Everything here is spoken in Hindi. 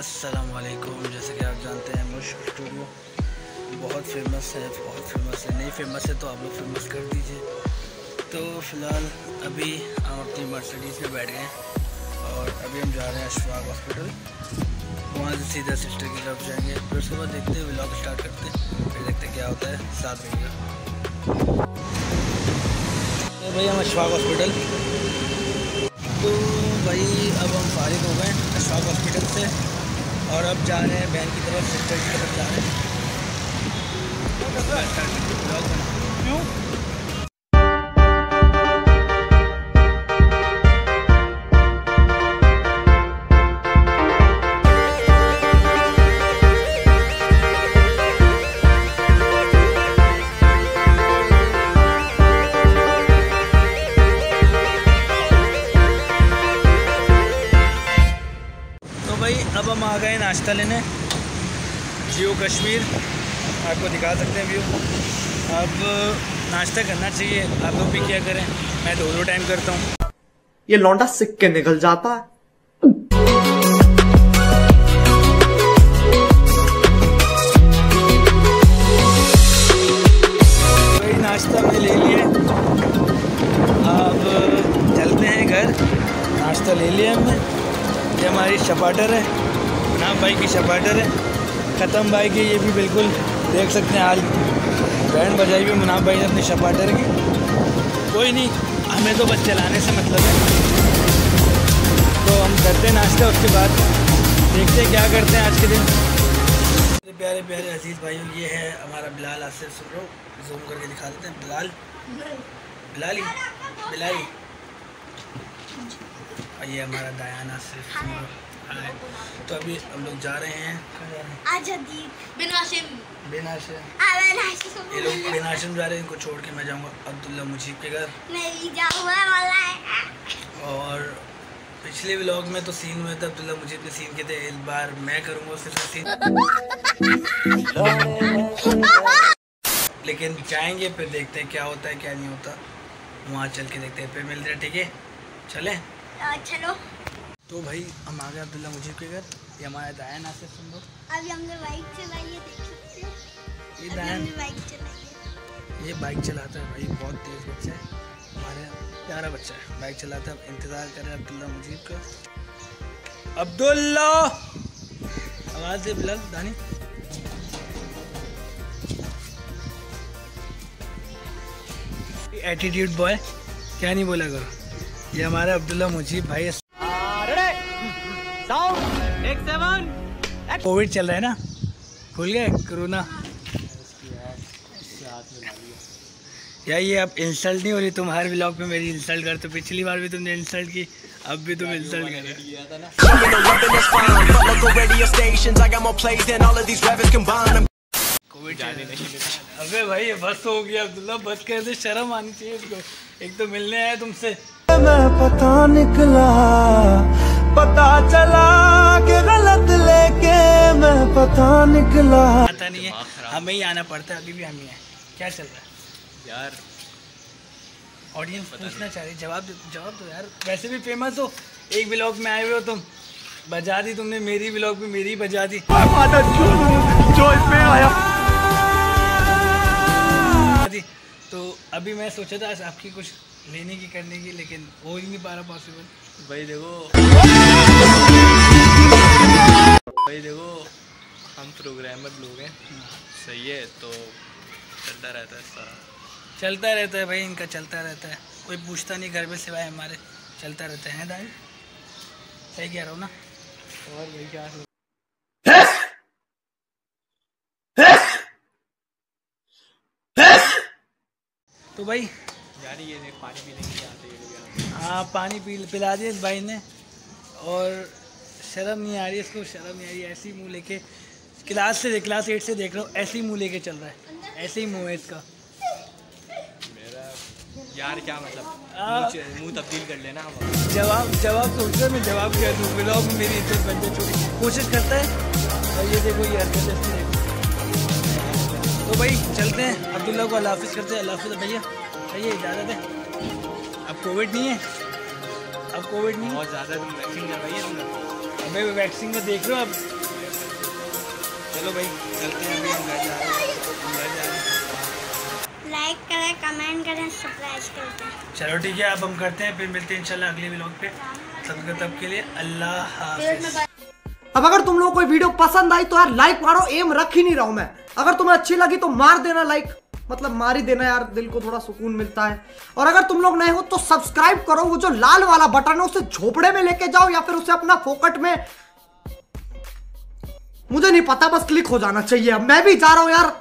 असलकुम जैसे कि आप जानते हैं मुश्क स्टूडियो बहुत फ़ेमस है, बहुत फ़ेमस है। नहीं फ़ेमस है तो आप लोग फ़ेमस कर दीजिए। तो फ़िलहाल अभी हम अपनी मर्सिडीज़ में बैठ गए और अभी हम जा रहे हैं अशफाक हॉस्पिटल वहाँ से सीधा सिस्टर की तरफ़ जाएँगे। फिर बाद देखते हैं व्लॉग स्टार्ट करते हैं, फिर देखते क्या होता है साथ में तो भाई हम अशफाक हॉस्पिटल तो भाई अब हम फारिग हो गए अशफाक हॉस्पिटल से। और अब जा रहे हैं बहन की तरफ़ सिस्टर की तरफ़ जा रहे हैं। क्यों? हम आ गए नाश्ता लेने। जियो कश्मीर आपको दिखा सकते हैं व्यू अब नाश्ता करना चाहिए। आप लोग भी क्या करें? मैं दो दो टाइम करता हूँ। ये लौंडा सिक्के निकल जाता है। नाश्ता हमने ले लिया। अब चलते हैं घर। नाश्ता ले लिया हमने। ये हमारी शपाटर है। नाम भाई की शपाटर है। ख़त्म भाई की, ये भी बिल्कुल देख सकते हैं हाल बैंड बजाई हुई मुनाफ भाई ने अपनी शपाटर की। कोई नहीं, हमें तो बस चलाने से मतलब है। तो हम करते हैं नाश्ता, उसके बाद देखते हैं क्या करते हैं आज के दिन। मेरे प्यारे प्यारे अज़ीज़ भाइयों, ये है हमारा बिलाल आसिफ लो जूम करके दिखा देते हैं, बिलाल। बिलाली बिलाई और ये हमारा दयाना तो अभी हम लोग जा रहे हैं। आजादीप बिन हाशिम। बिन ये लोग जा रहे हैं इनको छोड़ के मैं जाऊँगा अब्दुल्ला मुजीब के घर। मैं भी जाऊँगा वाला और पिछले व्लॉग में तो सीन हुए थे अब्दुल्ला मुजीब के सीन के थे। इस बार मैं करूँगा सिर्फ़ सीन लेकिन जाएँगे फिर देखते हैं क्या होता है क्या नहीं होता। वहाँ चल के देखते हैं फिर मिलते हैं ठीक है? चलें? चलो। तो भाई हम आ गए अब्दुल्ला मुजीब के घर। ये हमारा दायन आसे सुन लो अभी हमने बाइक चलाई है देख। सकते हैं ये दायन बाइक चलाई है। ये बाइक चलाता है भाई बहुत तेज़ बच्चा है। हमारे प्यारा बच्चा है। बाइक चलाता है इंतज़ार कर रहे हैं अब्दुल्ला मुजीब का। अब्दुल्ला! आवाज़ दे बिलाल दानी। एटीट्यूड बॉय क्या नहीं बोला करो। ये हमारा अब्दुल्ला मुजीब भाई कोविड चल रहा है ना? खुल गए कोरोना। या ये अब इंसल्ट नहीं हो रही तुम हर व्लॉग पे मेरी इंसल्ट करते हो पिछली बार भी तुमने इंसल्ट की अब भी तुम इंसल्ट कर रहे हो। अबे भाई ये बस हो गया अब्दुल्ला बस कर दे शर्म आनी चाहिए इसको। एक तो मिलने आया तुमसे। मैं पता निकला पता चला कि गलत लेके मैं पता निकला। आता नहीं है। हमें ही आना पड़ता है अभी भी हमें है। क्या चल रहा है? यार। ऑडियंस पूछना चाह रही जवाब दो जवाब दो यार। वैसे भी फ़ेमस हो एक ब्लॉग में आए हुए हो तुम। बजा दी तुमने मेरी ब्लॉग भी मेरी बजा दी। जो इसमें आया। तो अभी मैं सोचा था आज आपकी कुछ लेने की करने की लेकिन हो ही नहीं पा रहा पॉसिबल भाई देखो। भाई देखो हम प्रोग्रामर लोग हैं। सही है तो चलता रहता है सारा। चलता रहता है भाई इनका चलता रहता है। कोई पूछता नहीं घर में सिवाय हमारे। चलता रहता है दाई? सही कह रहा हूँ ना? और भाई क्या तो भाई यार ये देख पानी पीने के लिए आते हैं हाँ पानी पी पिला दिए इस भाई ने। और शर्म नहीं आ रही इसको शर्म नहीं आ रही ऐसी मुँह लेके क्लास से क्लास एट से देख रहा हूँ ऐसे ही मुँह लेके चल रहा है। ऐसे ही मुँह है इसका। यार क्या मतलब? मुँह तब्दील कर लेना जवाब जवाब सोच रहे मैं जवाब क्या दूँ ब्लॉग मेरी इज़्ज़त बन जाए छोटी कोशिश करता है। और ये देखो ये हरकत ऐसी देखो तो भाई चलते हैं। अब्दुल्ला को अल्लाह हाफिज़ करते हैं। अल्लाह हाफिज़ भैया। भैया इजाज़त है। अब कोविड नहीं है। अब कोविड नहीं बहुत ज़्यादा तुम वैक्सीन करवाई है तुमने अबे वैक्सीन को देख रहे हो अब। चलो भाई चलते हैं अभी हम घर जा रहे हैं। हम लाइक करें कमेंट करें सब्सक्राइब करें चलो ठीक है अब हम करते हैं फिर मिलते हैं इंशाल्लाह अगले व्लॉग पे। तब तक तब के लिए अल्लाह हाफिज़। अब अगर तुम लोगों को वीडियो पसंद आई तो यार लाइक मारो एम रख ही नहीं रहा हूँ मैं। अगर तुम्हें अच्छी लगी तो मार देना लाइक मतलब मार ही देना यार, दिल को थोड़ा सुकून मिलता है। और अगर तुम लोग नए हो तो सब्सक्राइब करो, वो जो लाल वाला बटन है, उसे झोपड़े में लेके जाओ या फिर उसे अपना फोकट में। मुझे नहीं पता, बस क्लिक हो जाना चाहिए। अब मैं भी जा रहा हूँ यार।